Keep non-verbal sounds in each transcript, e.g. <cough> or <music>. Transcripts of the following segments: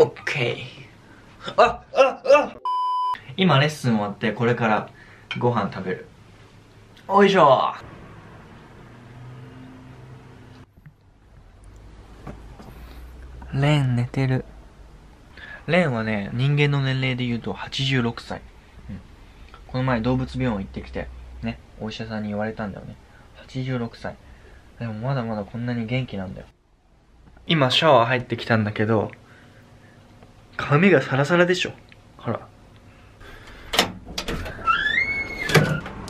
オッケーあああ。今レッスン終わってこれからご飯食べる。おいしょ。レン寝てる。レンはね人間の年齢で言うと86歳、うん、この前動物病院行ってきてねお医者さんに言われたんだよね。86歳。でもまだまだこんなに元気なんだよ。今シャワー入ってきたんだけど髪がサラサラでしょ。ほら。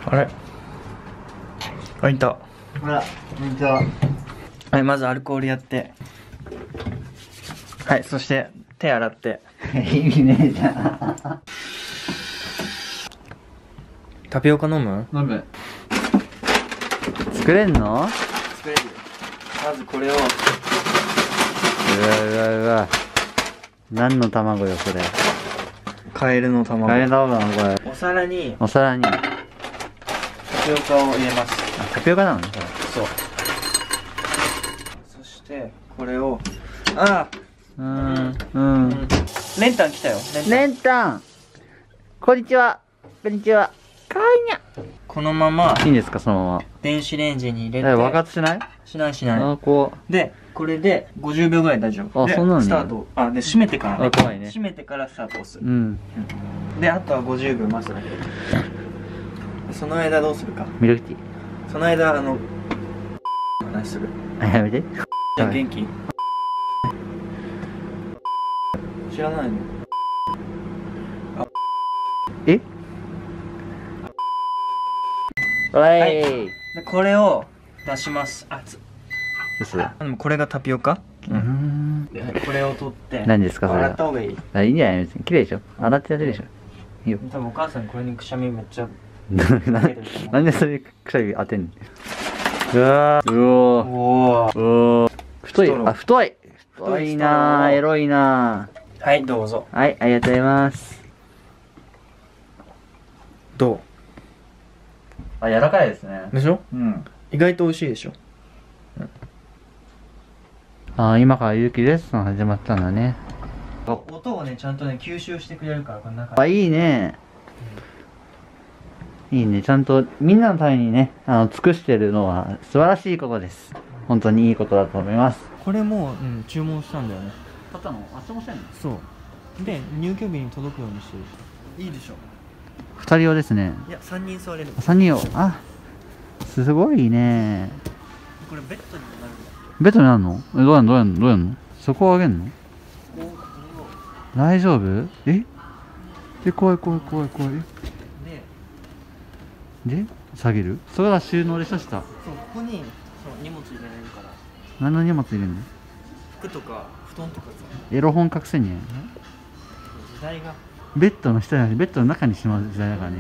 あれ。あいた。ほらこんにちは。はいまずアルコールやって。はいそして手洗って。<laughs> 意味ねえじゃんタピオカ飲む？飲む。作れんの？うわ作れるまずこれを。うわうわ何の卵よそれ？カエルの卵。カレー卵なのこれお皿に。お皿に。あタピオカを入れます。タピオカなのそう。そしてこれを。あうーん。うあ、ん。レンタン来たよ。レンタン。レンタン。こんにちは。こんにちは。かわいいにゃこのままいいんですかそのま電子レンジに入れまえて爆発しない？しないしない。あこでこれで50秒ぐらい大丈夫。であそんなのね。スタート。あで閉めてからね。あ怖いね。閉めてからスタートをす。る、ううん。であとは50秒待つだけ。でその間どうするか。ミルクティその間あの話するーあやめて。じゃあ元気？知らないの？え？おい。でこれを出します。あつです。これがタピオカ？うーん。でこれを取って。何ですかそれ洗った方がいい。あいいんじゃない？別に。綺麗でしょ？洗ってやってるでしょ？いいよ。多分お母さんこれにくしゃみめっちゃな <laughs> なんでそれくしゃみ当てんの？うわー。うおー。おおうおー。太い。あ太い。太いなー。エロいなはいどうぞ。ーはいありがとうございます。どあ柔らかいですね。うでしょ？うん。意外と美味しいでしょ？あー今からゆうきレッスン始まったんだね。音をねちゃんとね吸収してくれるからこの中あいいね。いいね。ちゃんとみんなのためにねあの尽くしてるのは素晴らしいことです。本当にいいことだと思います。これも、うん、注文したんだよね。買ったの？あそこしてんの？そう。で入居日に届くようにしてる。いいでしょ二人用ですね。いや3人座れる。三人用。あすごいね。これベッドにもなるベッドになるの？えどうやんの？どうやんの？どうやんの？そこを上げんの？大丈夫？え？え怖い怖い怖い怖い。でで下げる？それは収納でしょ下そうここにそう荷物入れられるから。何の荷物入れんの？服とか布団とかさ。エロ本隠せんね時代がベッドの下じゃなくてベッドの中にしまう時代だからね。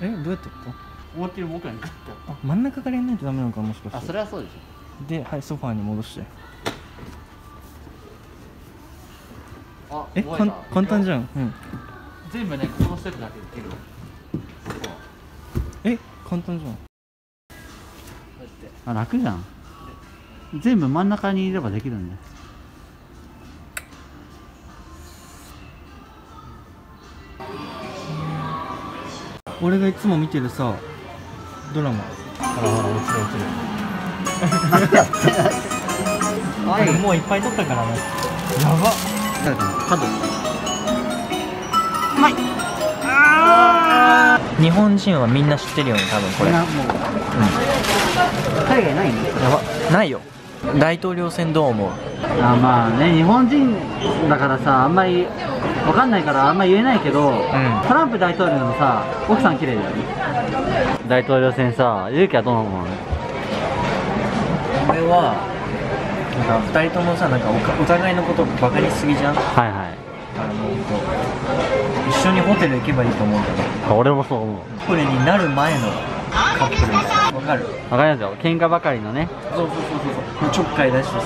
えどうやってやっ終わってる僕らにたあ真ん中からやんないとダメなのかもしかして。れはそうでしではいソファーに戻して。ょあえかん簡単じゃん。うん。全部ねこのステップだけでいける。え簡単じゃん。あ楽じゃん。全部真ん中にいればできるんだよ俺がいつも見てるさドラマ。ほらほら落ちる落ちる俺もういっぱい撮ったからね。やば。角。日本人はみんな知ってるよね多分これ。う、海外ないの？ば。ないよ。大統領選どう思う？あまあね日本人だからさあんまりわかんないからあんまり言えないけど、トランプ大統領のさ奥さん綺麗だよね。大統領選さ勇気はどうなの？俺はなんか2人ともさなんかおかお互いのことバカにしすぎじゃん？あはいはい。の一緒にホテル行けばいいと思うんだよね俺もそう思う。これになる前のカップルみたいなわかる。わかりますよ喧嘩ばかりのねそうそうそうそうちょっかい出しさ